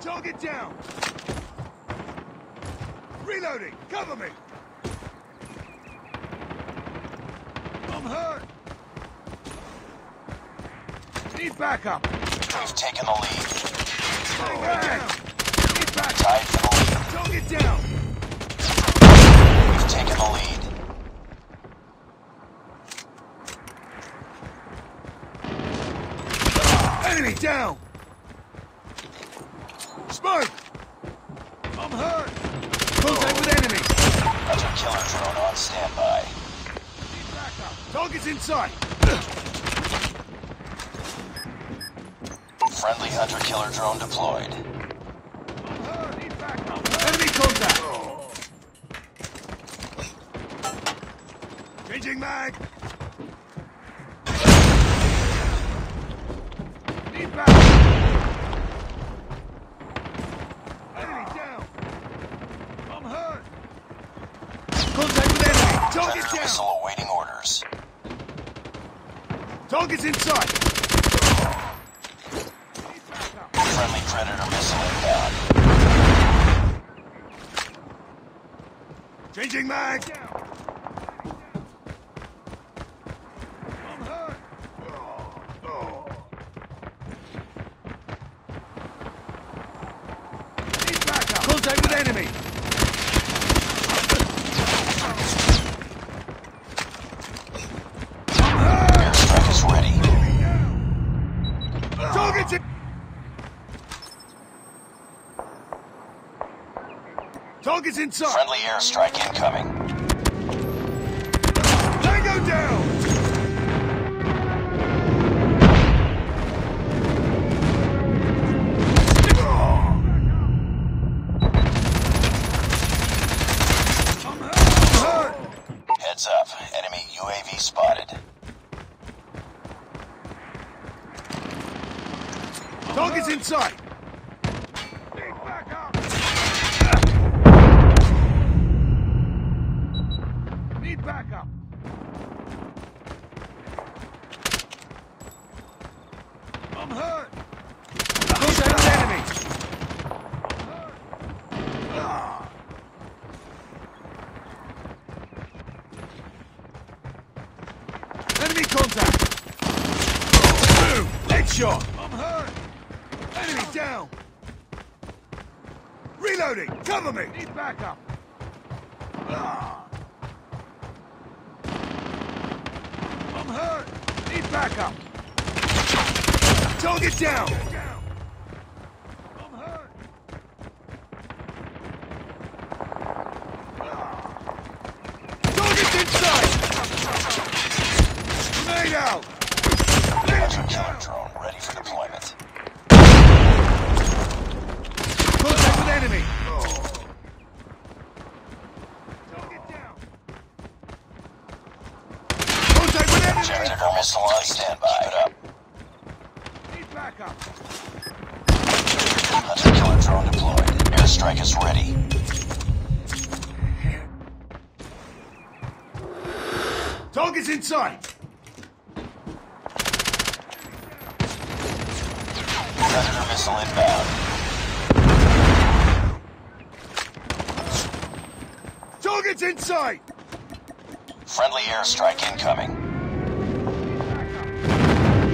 Target down! Reloading! Cover me! I'm hurt! Need backup! We've taken the lead. Stay back! Need backup! Tied for the lead. Target down! We've taken the lead. Enemy down! Smoke! I'm hurt! Contact with enemy! Hunter killer drone on standby. Need backup! Target's in sight! Friendly hunter killer drone deployed. I'm hurt! Need backup! Enemy contact! Changing mag! Need backup! Enemy down! I'm hurt! Contact with enemy! Target Predator down! missile awaiting orders. Target's in Changing mag hurt! Need backup! Contact with enemy! I'm hurt! Airstrike is ready. Target's in... Target's in sight! Friendly airstrike incoming. Tango down! Heads up. Enemy UAV spotted. Target's in sight! Need backup! Need backup! I'm hurt! Contact with enemy! I'm hurt! Ah. Enemy contact! Boom! Headshot! I'm hurt! Enemy down! Reloading! Cover me! Need backup! Ah. I'm hurt! Need backup! Target down! backup. That's killer drone deployed. Airstrike is ready. Target's inside. Predator missile inbound. Target's inside. sight! Friendly airstrike incoming.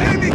Enemy